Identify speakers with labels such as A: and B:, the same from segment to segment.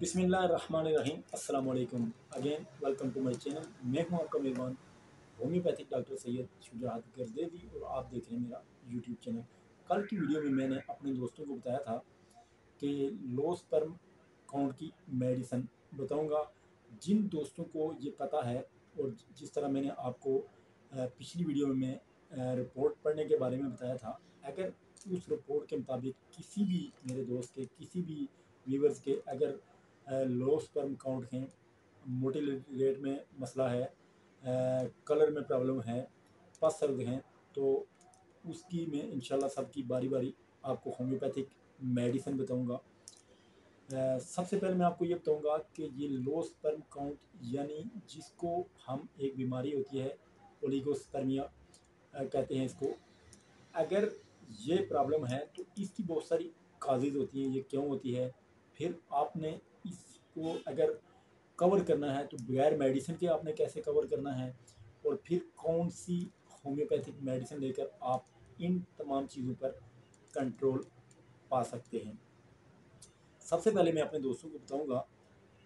A: بسم اللہ الرحمن الرحیم۔ السلام علیکم۔ Again welcome to my channel میں ہوں آپ کا میزبان ہومیوپیتھک ڈاکٹر سید شجاعت گردیوی اور آپ دیکھ رہے ہیں میرا یوٹیوب چینل کل کی ویڈیو میں میں نے اپنے دوستوں کو بتایا تھا کہ لو سپرم کاؤنٹ کی میڈیسن بتاؤں گا۔ جن دوستوں کو یہ پتہ ہے اور جس طرح میں نے آپ کو پچھلی ویڈیو میں میں رپورٹ پڑھنے کے بارے میں بتایا تھا، اگر اس رپورٹ کے مطابق کسی بھی میرے دوست کے، کسی بھی ویورز کے اگر لو سپرم کاؤنٹ ہیں موٹی ریٹ میں مسئلہ ہے۔ کلر میں پرابلم ہے۔ پس سرد ہیں تو اس کی میں انشاءاللہ سب کی باری باری آپ کو ہومیوپیتھک میڈیسن بتاؤں گا۔ سب سے پہلے میں آپ کو یہ بتاؤں گا کہ یہ لو سپرم کاؤنٹ یعنی جس کو ہم ایک بیماری ہوتی ہے اولیگو سپرمیا کہتے ہیں اس کو۔ اگر یہ پرابلم ہے تو اس کی بہت ساری کازز ہوتی ہیں، یہ کیوں ہوتی ہے؟ پھر آپ نے اس کو اگر کور کرنا ہے تو بغیر میڈیسن کے آپ نے کیسے کور کرنا ہے؟ اور پھر کون سی ہومیوپیتھک میڈیسن لے کر آپ ان تمام چیزوں پر کنٹرول پا سکتے ہیں؟ سب سے پہلے میں اپنے دوستوں کو بتاؤں گا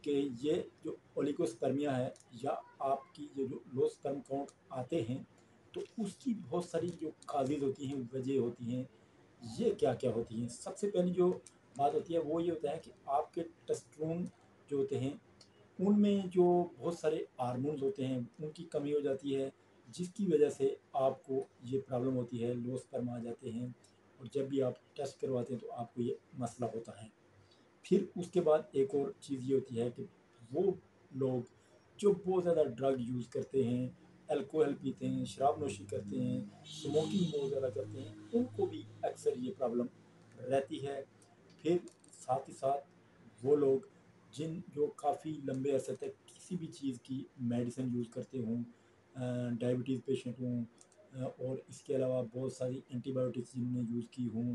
A: کہ یہ جو اولیکوسپرمیا ہے یا آپ کی یہ جو لو سپرم کاؤنٹ آتے ہیں، تو اس کی بہت ساری جو کازز ہوتی ہیں، وجہ ہوتی ہیں، یہ کیا کیا ہوتی ہیں؟ سب سے پہلی جو بات ہوتی ہے وہ یہ ہوتا ہے کہ آپ کے ٹسٹرون جو ہوتے ہیں، ان میں جو بہت سارے ہارمونز ہوتے ہیں، ان کی کمی ہو جاتی ہے، جس کی وجہ سے آپ کو یہ پرابلم ہوتی ہے لو سپرم آ جاتے ہیں اور جب بھی آپ ٹیسٹ کرواتے ہیں تو آپ کو یہ مسئلہ ہوتا ہے۔ پھر اس کے بعد ایک اور چیز یہ ہوتی ہے کہ وہ لوگ جو بہت زیادہ ڈرگ یوز کرتے ہیں، الکوہل پیتے ہیں، شراب نوشی کرتے ہیں اسموکنگ بہت زیادہ کرتے ہیں، ان کو بھی اکثر یہ پرابلم رہتی ہے۔ پھر ساتھ ہی ساتھ وہ لوگ جن جو کافی لمبے عرصے تک کسی بھی چیز کی میڈیسن یوز کرتے ہوں ڈائبٹیز پیشنٹ ہوں اور اس کے علاوہ بہت ساری اینٹی بایوٹکس جنہوں نے یوز کی ہوں،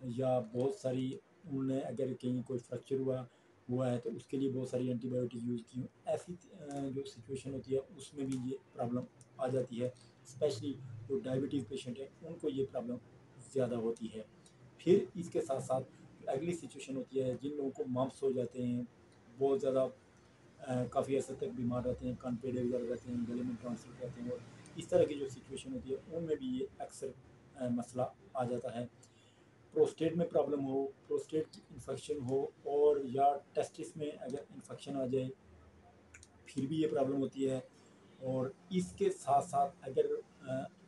A: یا بہت ساری انہوں نے اگر کہیں کوئی فریکچر ہوا ہوا ہے تو اس کے لیے بہت ساری اینٹی بایوٹک یوز کی ہوں۔ ایسی جو سچویشن ہوتی ہے، اس میں بھی یہ پرابلم آ جاتی ہے۔ اسپیشلی جو ڈائبٹیز پیشنٹ ہیں، ان کو یہ پرابلم زیادہ ہوتی ہے۔ پھر اس کے ساتھ ساتھ اگلی سچویشن ہوتی ہے، جن لوگوں کو ممپس ہو جاتے ہیں، بہت زیادہ کافی عرصے تک بیمار رہتے ہیں، کان پیڑے وغیرہ رہتے ہیں، گلے میں ٹرانسفر رہتے ہیں اور اس طرح کی جو سچویشن ہوتی ہے، ان میں بھی یہ اکثر مسئلہ آ جاتا ہے۔ پروسٹیٹ میں پرابلم ہو پروسٹیٹ کی انفیکشن ہو اور یا ٹیسٹس میں اگر انفیکشن آ جائے، پھر بھی یہ پرابلم ہوتی ہے۔ اور اس کے ساتھ ساتھ اگر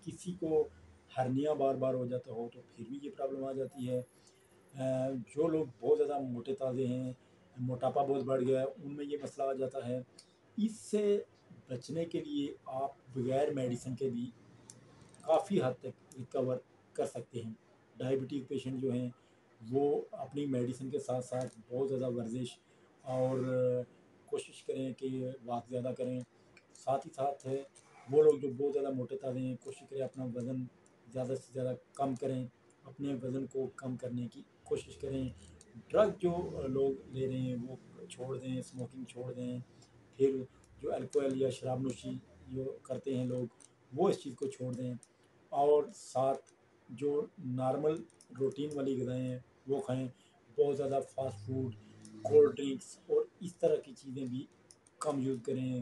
A: کسی کو ہرنیا بار بار ہو جاتا ہو تو پھر بھی یہ پرابلم آ جاتی ہے۔ جو لوگ بہت زیادہ موٹے تازے ہیں، موٹاپا بہت بڑھ گیا ہے، ان میں یہ مسئلہ آ جاتا ہے۔ اس سے بچنے کے لیے آپ بغیر میڈیسن کے بھی کافی حد تک ریکور کر سکتے ہیں۔ ڈائبٹیز پیشنٹ جو ہیں، وہ اپنی میڈیسن کے ساتھ ساتھ بہت زیادہ ورزش اور کوشش کریں کہ واک زیادہ کریں۔ ساتھ ہی ساتھ ہے، وہ لوگ جو بہت زیادہ موٹے تازے ہیں، کوشش کریں اپنا وزن زیادہ سے زیادہ کم کریں، اپنے وزن کو کم کرنے کی۔ کوشش کریں، ڈرگ جو لوگ لے رہے ہیں وہ چھوڑ دیں اسموکنگ چھوڑ دیں، پھر جو الکوہل یا شراب نوشی جو کرتے ہیں لوگ، وہ اس چیز کو چھوڑ دیں۔ اور ساتھ جو نارمل روٹین والی غذائیں ہیں، وہ کھائیں۔ بہت زیادہ فاسٹ فوڈ، کولڈ ڈرنکس اور اس طرح کی چیزیں بھی کم یوز کریں۔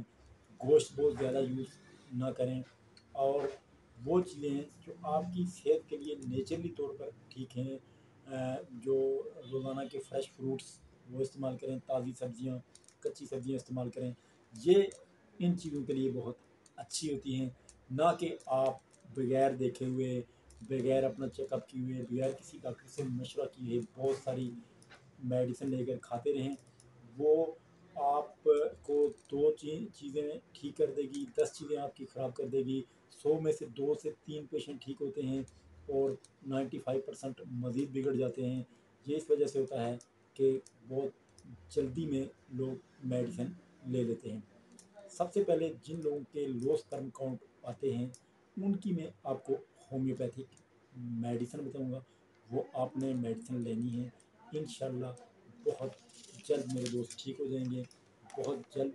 A: گوشت بہت زیادہ یوز نہ کریں۔ اور وہ چیزیں ہیں جو آپ کی صحت کے لیے نیچرلی طور پر ٹھیک ہیں۔ جو روزانہ کے فریش فروٹس وہ استعمال کریں، تازی سبزیاں، کچی سبزیاں استعمال کریں۔ یہ ان چیزوں کے لیے بہت اچھی ہوتی ہیں۔ نہ کہ آپ بغیر دیکھے ہوئے، بغیر اپنا چیک اپ کیے ہوئے، بغیر کسی ڈاکٹر سے مشورہ کیے بہت ساری میڈیسن لے کر کھاتے رہیں۔ وہ آپ کو دو چیزیں ٹھیک کر دے گی، دس چیزیں آپ کی خراب کر دے گی۔ سو میں سے دو سے تین پیشنٹ ٹھیک ہوتے ہیں۔ اور نائنٹی فائیو پرسنٹ مزید بگڑ جاتے ہیں۔ یہ اس وجہ سے ہوتا ہے کہ بہت جلدی میں لوگ میڈیسن لے لیتے ہیں۔ سب سے پہلے جن لوگوں کے لو سپرم کاؤنٹ آتے ہیں، ان کی میں آپ کو ہومیوپیتھک میڈیسن بتاؤں گا۔ وہ آپ نے میڈیسن لینی ہے۔ انشاءاللہ بہت جلد میرے دوست ٹھیک ہو جائیں گے، بہت جلد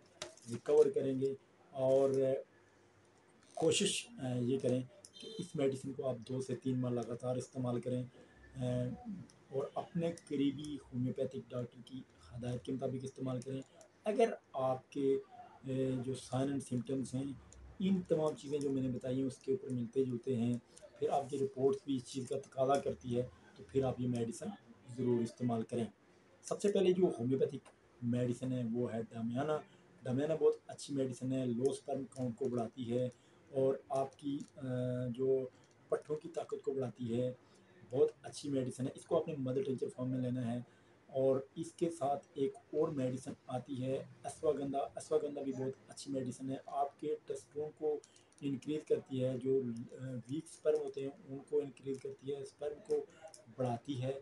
A: ریکور کریں گے اور کوشش یہ کریں کہ اس میڈیسن کو آپ دو سے تین ماہ لگاتار استعمال کریں اور اپنے قریبی ہومیوپیتھک ڈاکٹر کی ہدایت کے مطابق استعمال کریں۔ اگر آپ کے جو سائن اینڈ سمٹمس ہیں، ان تمام چیزیں جو میں نے بتائی ہیں، اس کے اوپر ملتے جلتے ہیں، پھر آپ کی رپورٹس بھی اس چیز کا تقاضا کرتی ہے، تو پھر آپ یہ میڈیسن ضرور استعمال کریں۔ سب سے پہلے جو ہومیوپیتھک میڈیسن ہے، وہ ہے ڈامیانہ ڈامیانہ بہت اچھی میڈیسن ہے، لو سپرم کاؤنٹ کو بڑھاتی ہے اور آپ کی جو پٹھوں کی طاقت کو بڑھاتی ہے، بہت اچھی میڈیسن ہے۔ اس کو اپنے مدر ٹینچر فارم میں لینا ہے اور اس کے ساتھ ایک اور میڈیسن آتی ہے، اسواگندھا۔ اسواگندھا بھی بہت اچھی میڈیسن ہے۔ آپ کے ٹسٹوں کو انکریز کرتی ہے، جو ویک سپرم ہوتے ہیں، ان کو انکریز کرتی ہے سپرم کو بڑھاتی ہے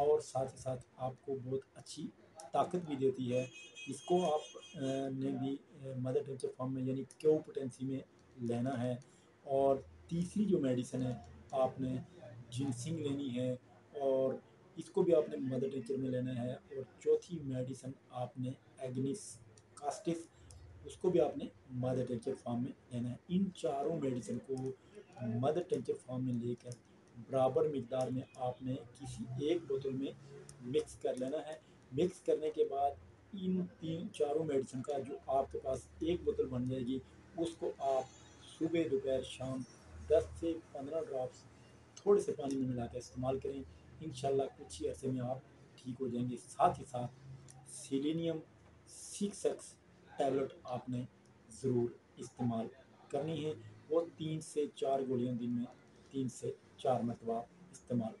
A: اور ساتھ ہی ساتھ آپ کو بہت اچھی طاقت بھی دیتی ہے۔ اس کو آپ نے بھی مدر ٹینچر فارم میں یعنی کیو پوٹینسی میں لینا ہے۔ اور تیسری جو میڈیسن ہے، آپ نے جنسنگ لینی ہے اور اس کو بھی آپ نے مدر ٹینچر میں لینا ہے۔ اور چوتھی میڈیسن آپ نے ایگنس کاسٹس اس کو بھی آپ نے مدر ٹینچر فارم میں لینا ہے۔ ان چاروں میڈیسن کو مدر ٹینچر فارم میں لے کر برابر مقدار میں آپ نے کسی ایک بوتل میں مکس کر لینا ہے۔ مکس کرنے کے بعد ان تین چاروں میڈیسن کا جو آپ کے پاس ایک بوتل بن جائے گی، اس کو آپ صبح، دوپہر، شام دس سے پندرہ ڈراپس تھوڑے سے پانی میں ملا کے استعمال کریں۔ انشاءاللہ کچھ ہی عرصے میں آپ ٹھیک ہو جائیں گے۔ ساتھ ہی ساتھ سیلینیم سکس ایکس ٹیبلٹ آپ نے ضرور استعمال کرنی ہے۔ وہ تین سے چار گولیاں دن میں تین سے چار مرتبہ استعمال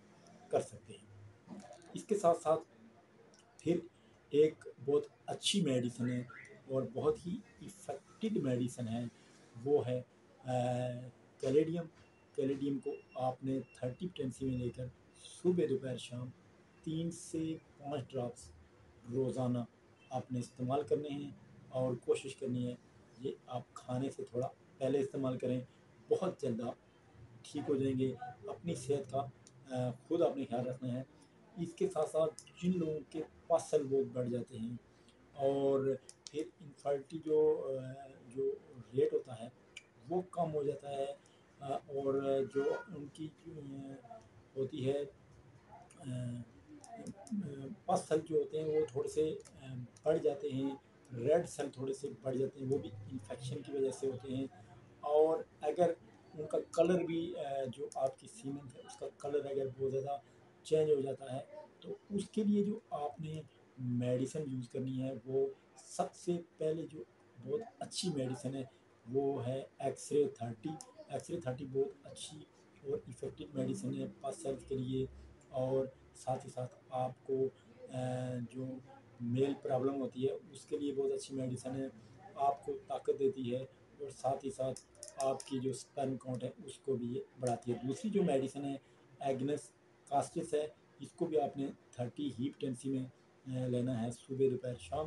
A: کر سکتے ہیں۔ اس کے ساتھ ساتھ پھر ایک بہت اچھی میڈیسن ہے اور بہت ہی افیکٹڈ میڈیسن ہے۔ وہ ہے کیلیڈیم کیلیڈیم کو آپ نے تھرٹی پٹینسی میں لے کر صبح دوپہر شام تین سے پانچ ڈراپس روزانہ آپ نے استعمال کرنے ہیں اور کوشش کرنی ہے یہ آپ کھانے سے تھوڑا پہلے استعمال کریں، بہت جلد آپ ٹھیک ہو جائیں گے، اپنی صحت کا خود آپ نے خیال رکھنا ہے۔ اس کے ساتھ ساتھ جن لوگوں کے پاسل بہت بڑھ جاتے ہیں اور پھر انفرٹی جو جو ریٹ ہوتا ہے وہ کم ہو جاتا ہے اور جو ان کی ہوتی ہے پس سیل جو ہوتے ہیں وہ تھوڑے سے بڑھ جاتے ہیں، ریڈ سیل تھوڑے سے بڑھ جاتے ہیں، وہ بھی انفیکشن کی وجہ سے ہوتے ہیں۔ اور اگر ان کا کلر بھی جو آپ کی سیمنٹ ہے، اس کا کلر اگر بہت زیادہ چینج ہو جاتا ہے، تو اس کے لیے جو آپ نے میڈیسن یوز کرنی ہے، وہ سب سے پہلے جو بہت اچھی میڈیسن ہے وہ ہے X ray thirty X ray thirty بہت اچھی اور افیکٹو میڈیسن ہے پس سیلز کے لیے اور ساتھ ہی ساتھ آپ کو جو میل پرابلم ہوتی ہے اس کے لیے بہت اچھی میڈیسن ہے، آپ کو طاقت دیتی ہے اور ساتھ ہی ساتھ آپ کی جو اسپرم کاؤنٹ ہے اس کو بھی یہ بڑھاتی ہے۔ دوسری جو میڈیسن ہے ایگنس کاسٹس ہے، اس کو بھی آپ نے تھرٹی ہیپ ٹینسی میں لینا ہے صبح دوپہر شام۔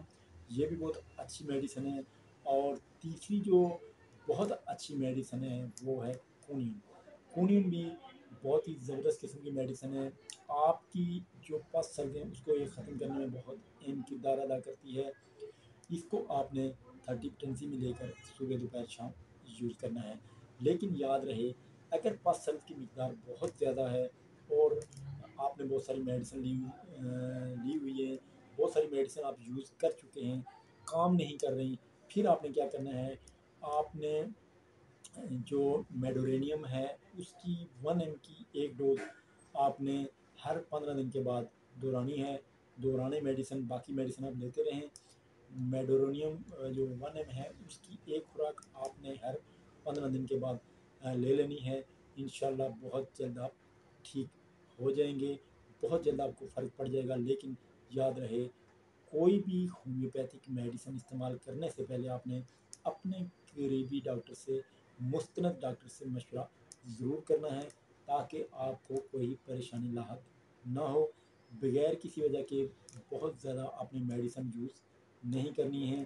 A: یہ بھی بہت اچھی میڈیسن ہے۔ اور تیسری جو بہت اچھی میڈیسن ہے وہ ہے کونین۔ کونین بھی بہت ہی زبردست قسم کی میڈیسن ہے۔ آپ کی جو پس سرد ہیں، اس کو یہ ختم کرنے میں بہت اہم کردار ادا کرتی ہے۔ اس کو آپ نے تھرٹی ٹینسی میں لے کر صبح دوپہر شام یوز کرنا ہے۔ لیکن یاد رہے، اگر پس سرد کی مقدار بہت زیادہ ہے اور آپ نے بہت ساری میڈیسن لی لی ہوئی ہے بہت ساری میڈیسن آپ یوز کر چکے ہیں، کام نہیں کر رہی پھر آپ نے کیا کرنا ہے؟ آپ نے جو میڈورینیم ہے، اس کی ون ایم کی ایک ڈوز آپ نے ہر پندرہ دن کے بعد دورانی ہے۔ دورانے میڈیسن باقی میڈیسن آپ لیتے رہیں۔ میڈورونیم جو ون ایم ہے، اس کی ایک خوراک آپ نے ہر پندرہ دن کے بعد لے لینی ہے۔ انشاءاللہ بہت جلد آپ ٹھیک ہو جائیں گے۔ بہت جلد آپ کو فرق پڑ جائے گا، لیکن یاد رہے کوئی بھی ہومیوپیتھک میڈیسن استعمال کرنے سے پہلے آپ نے اپنے قریبی ڈاکٹر سے، مستند ڈاکٹر سے مشورہ ضرور کرنا ہے تاکہ آپ کو کوئی پریشانی لاحق نہ ہو۔ بغیر کسی وجہ کے بہت زیادہ اپنی میڈیسن یوز نہیں کرنی ہے،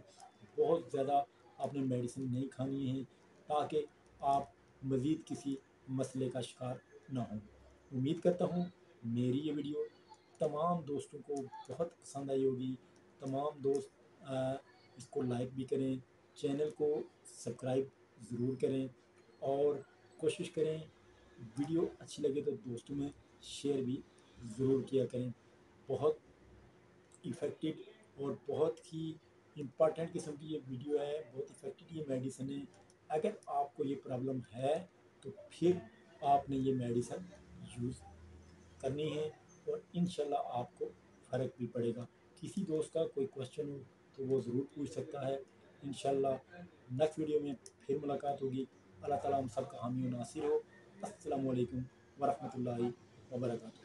A: بہت زیادہ اپنے میڈیسن نہیں کھانی ہے تاکہ آپ مزید کسی مسئلے کا شکار نہ ہوں۔ امید کرتا ہوں میری یہ ویڈیو تمام دوستوں کو بہت پسند آئی ہوگی۔ تمام دوست اس کو لائک بھی کریں چینل کو سبسکرائب ضرور کریں اور کوشش کریں ویڈیو اچھی لگے تو دوستوں میں شیئر بھی ضرور کیا کریں۔ بہت افیکٹڈ اور بہت ہی امپارٹنٹ قسم کی یہ ویڈیو ہے، بہت افیکٹو یہ میڈیسن ہے۔ اگر آپ کو یہ پرابلم ہے تو پھر آپ نے یہ میڈیسن یوز کرنی ہے اور انشاءاللہ آپ کو فرق بھی پڑے گا۔ کسی دوست کا کوئی کوشچن ہو تو وہ ضرور پوچھ سکتا ہے۔ انشاءاللہ نیکسٹ ویڈیو میں پھر ملاقات ہوگی۔ اللہ تعالیٰ ہم سب کا حامی و ناصر ہو۔ السلام علیکم ورحمۃ اللہ وبرکاتہ۔